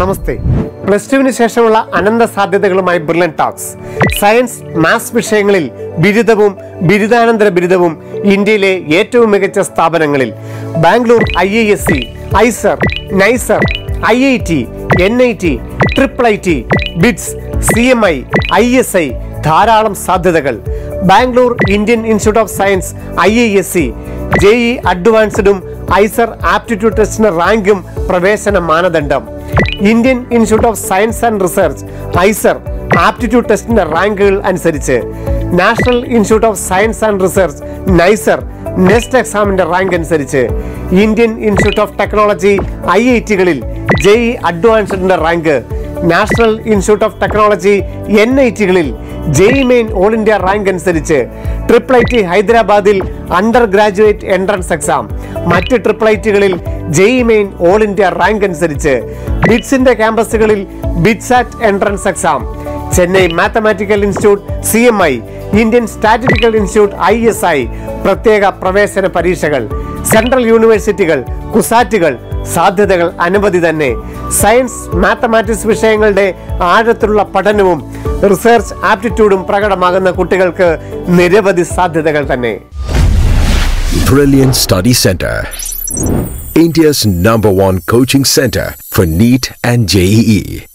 നമസ്തേ. Plus ടുവിന് ശേഷമുള്ള അനന്ത സാധ്യതകളുമായി ബ്രില്യൻ ടോക്സ്. സയൻസ് മാത്സ് വിഷയങ്ങളിൽ ബിരുദവും ബിരുദാനന്തര ബിരുദവും ഇന്ത്യയിലെ ഏറ്റവും മികച്ച സ്ഥാപനങ്ങളിൽ. Bangalore I I S C IISER NISER I I T N I T triple I T BITS C M I I S I ധാരാളം സാധ്യതകൾ. Bangalore Indian Institute of Science I I S C JEE അഡ്വാൻസ്ഡും IISER aptitude ടെസ്റ്റിന് റാങ്കും പ്രവേശന മാനദണ്ഡം. Indian Institute of Science and Research IISER aptitude ടെസ്റ്റിന്റെ റാങ്കുകൾ അനുസരിച്ച്. National Institute of Science and Research NISER next എക്സാമിന്റെ റാങ്ക് അനുസരിച്ച്. Indian Institute of Technology I I ടികളിൽ JEE അഡ്വാൻസ്ഡിന്റെ rank. National Institute of Technology N I ടികളിൽ JEE Main All India rank അനുസരിച്ച് triple I T ഹൈദരാബാദിൽ under graduate entrance exam. മറ്റ് triple I ടികളിൽ JEE Main All India rank അനുസരിച്ച് ബിറ്റ്സിന്റെ ക്യാമ്പസുകളിൽ BITSAT entrance exam. Chennai Mathematical Institute C M I Indian Statistical Institute I S I പ്രത്യേക പ്രവേശന പരീക്ഷകൾ central യൂണിവേഴ്സിറ്റികൾ കുസാറ്റുകൾ സാധ്യതകൾ അനവധി തന്നെ സയൻസ് മാത്തമാറ്റിക്സ് വിഷയങ്ങളുടെ ആഴത്തിലുള്ള പഠനവും റിസർച്ച് ആപ്റ്റിറ്റ്യൂഡും പ്രകടമാകുന്ന കുട്ടികൾക്ക് നിരവധി സാധ്യതകൾ തന്നെ Brilliant Study Center. India's number one coaching center for NEET and.